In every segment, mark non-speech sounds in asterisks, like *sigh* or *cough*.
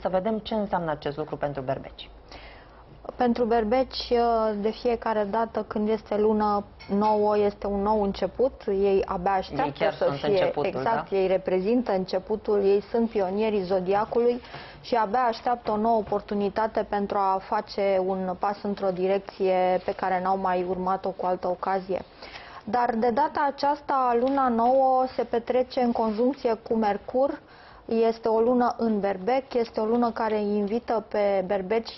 Să vedem ce înseamnă acest lucru pentru berbeci. Pentru berbeci, de fiecare dată când este lună nouă, este un nou început. Ei abia așteaptă ei chiar să sunt fie începutul, exact. Da? Ei reprezintă începutul, ei sunt pionierii zodiacului și abia așteaptă o nouă oportunitate pentru a face un pas într-o direcție pe care n-au mai urmat-o cu altă ocazie. Dar de data aceasta, luna nouă se petrece în conjuncție cu Mercur, este o lună în berbec, este o lună care invită pe berbeci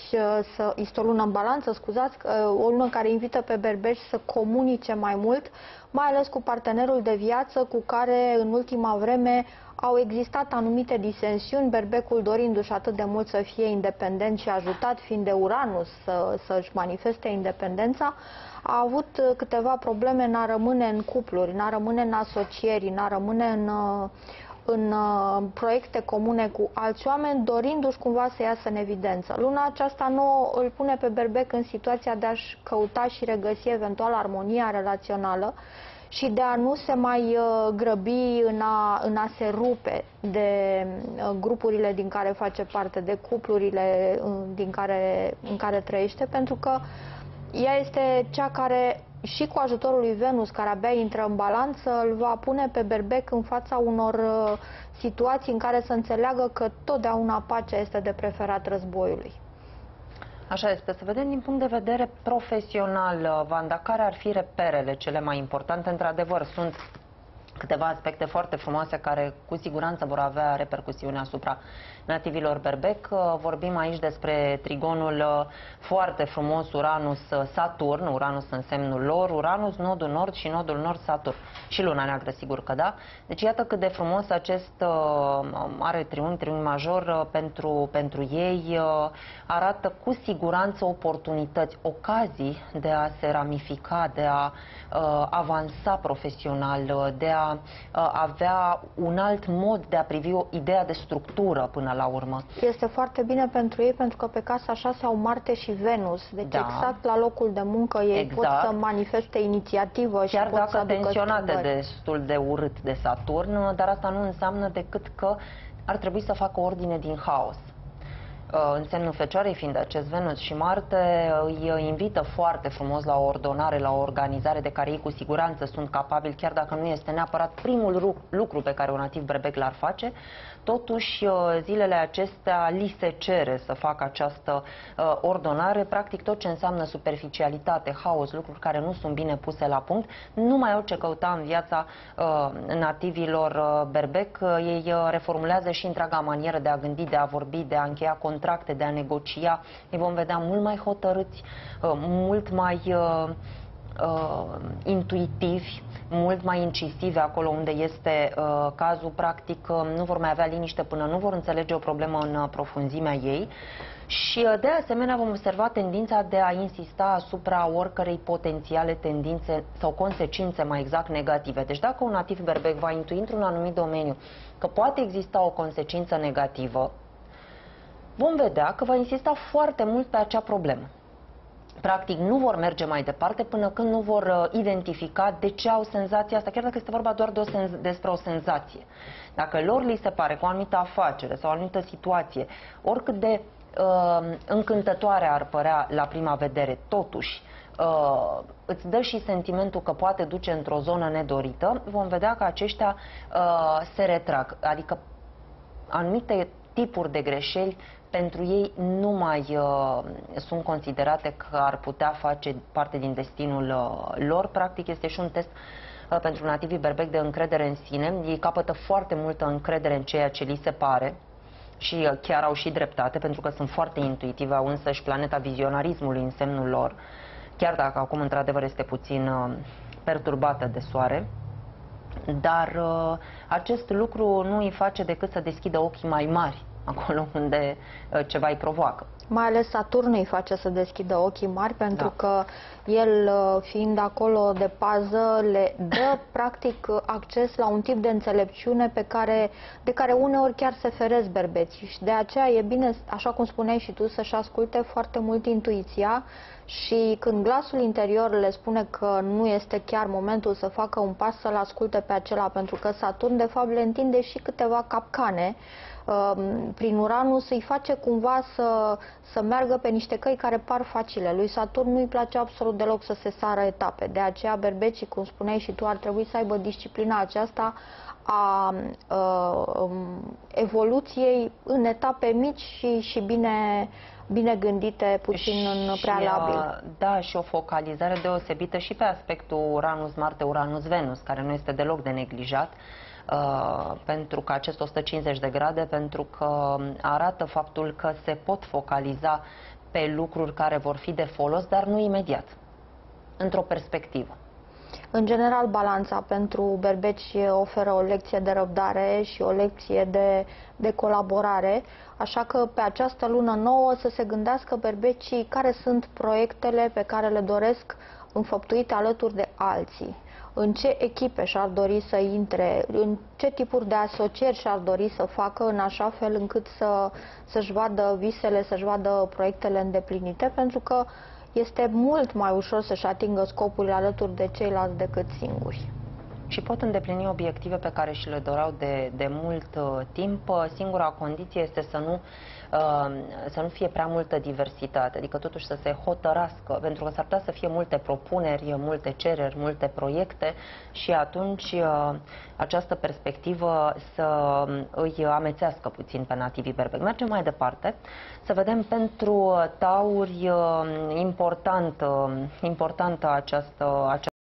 să, este o lună în balanță, scuzați, o lună care invită pe berbeci să comunice mai mult, mai ales cu partenerul de viață cu care în ultima vreme au existat anumite disensiuni, berbecul dorindu-și atât de mult să fie independent și ajutat fiind de Uranus să, să-și manifeste independența, a avut câteva probleme în a rămâne în cupluri, în a rămâne în asocieri, în a rămâne în în uh, proiecte comune cu alți oameni, dorindu-și cumva să iasă în evidență. Luna aceasta nu îl pune pe berbec în situația de a-și căuta și regăsi eventual armonia relațională și de a nu se mai uh, grăbi în a, în a se rupe de uh, grupurile din care face parte, de cuplurile din care, în care trăiește, pentru că ea este cea care și cu ajutorul lui Venus, care abia intră în balanță, îl va pune pe berbec în fața unor uh, situații în care să înțeleagă că totdeauna pacea este de preferat războiului. Așa este. Să vedem din punct de vedere profesional, uh, Vanda, care ar fi reperele cele mai importante? Într-adevăr, sunt câteva aspecte foarte frumoase care cu siguranță vor avea repercusiune asupra nativilor berbec. Uh, vorbim aici despre trigonul uh, foarte frumos Uranus-Saturn, Uranus în semnul lor, Uranus, nodul nord și nodul nord-Saturn. Și luna neagră, sigur că da. Deci iată cât de frumos acest uh, are triunghi, triunghi major uh, pentru, pentru ei, uh, arată cu siguranță oportunități, ocazii de a se ramifica, de a uh, avansa profesional, de a uh, avea un alt mod de a privi o idee de structură până până la urmă. Este foarte bine pentru ei pentru că pe casa 6 au Marte și Venus. Deci da. exact la locul de muncă ei exact. pot să manifeste inițiativă Chiar și pot dacă să tensionate destul de urât de Saturn, dar asta nu înseamnă decât că ar trebui să facă ordine din haos. Uh, în semnul Fecioarei fiind acest Venus și Marte, îi invită foarte frumos la o ordonare, la o organizare de care ei cu siguranță sunt capabili, chiar dacă nu este neapărat primul lucru pe care un nativ berbec l-ar face, totuși uh, zilele acestea li se cere să facă această uh, ordonare, practic tot ce înseamnă superficialitate, haos, lucruri care nu sunt bine puse la punct, nu mai au ce căuta în viața nativilor berbec, ei reformulează și întreaga manieră de a gândi, de a vorbi, de a încheia contracte contracte, de a negocia, îi vom vedea mult mai hotărâți, uh, mult mai uh, uh, intuitivi, mult mai incisive acolo unde este uh, cazul, practic uh, nu vor mai avea liniște până nu vor înțelege o problemă în uh, profunzimea ei. Și de asemenea vom observa tendința de a insista asupra oricărei potențiale tendințe sau consecințe mai exact negative. Deci dacă un nativ berbec va intui într-un anumit domeniu că poate exista o consecință negativă, vom vedea că va insista foarte mult pe acea problemă. Practic, nu vor merge mai departe până când nu vor uh, identifica de ce au senzația asta, chiar dacă este vorba doar de o despre o senzație. Dacă lor li se pare că o anumită afacere sau o anumită situație, oricât de uh, încântătoare ar părea la prima vedere, totuși, uh, îți dă și sentimentul că poate duce într-o zonă nedorită, vom vedea că aceștia uh, se retrag. Adică anumite tipuri de greșeli pentru ei nu mai uh, sunt considerate că ar putea face parte din destinul uh, lor. Practic este și un test uh, pentru nativii berbec de încredere în sine. Ei capătă foarte multă încredere în ceea ce li se pare și uh, chiar au și dreptate pentru că sunt foarte intuitive, au însă și planeta vizionarismului în semnul lor, chiar dacă acum într-adevăr este puțin uh, perturbată de soare. Dar uh, acest lucru nu îi face decât să deschidă ochii mai mari acolo unde uh, ceva îi provoacă. Mai ales Saturn îi face să deschidă ochii mari pentru da. că el uh, fiind acolo de pază le dă *laughs* practic acces la un tip de înțelepciune pe care, de care uneori chiar se feresc berbeții și de aceea e bine, așa cum spuneai și tu, să-și asculte foarte mult intuiția și când glasul interior le spune că nu este chiar momentul să facă un pas să-l asculte pe acela pentru că Saturn de fapt le întinde și câteva capcane prin Uranus îi face cumva să, să meargă pe niște căi care par facile. Lui Saturn nu-i place absolut deloc să se sară etape. De aceea berbecii, cum spuneai și tu, ar trebui să aibă disciplina aceasta a, a um, evoluției în etape mici și, și bine, bine gândite, puțin și, în prealabil. Da, și o focalizare deosebită și pe aspectul Uranus-Marte, Uranus-Venus, care nu este deloc de neglijat. Uh, pentru că acest 150 de grade, pentru că arată faptul că se pot focaliza pe lucruri care vor fi de folos, dar nu imediat, într-o perspectivă. În general, balanța pentru berbeci oferă o lecție de răbdare și o lecție de, de colaborare, așa că pe această lună nouă să se gândească berbecii care sunt proiectele pe care le doresc înfăptuite alături de alții. În ce echipe și-ar dori să intre, în ce tipuri de asocieri și-ar dori să facă în așa fel încât să, să-și vadă visele, să-și vadă proiectele îndeplinite, pentru că este mult mai ușor să-și atingă scopurile alături de ceilalți decât singuri. Și pot îndeplini obiective pe care și le doreau de, de mult uh, timp. Singura condiție este să nu, uh, să nu fie prea multă diversitate, adică totuși să se hotărască, pentru că s-ar putea să fie multe propuneri, multe cereri, multe proiecte și atunci uh, această perspectivă să îi amețească puțin pe nativii berbeci. Mergem mai departe, să vedem pentru tauri important, importantă această, această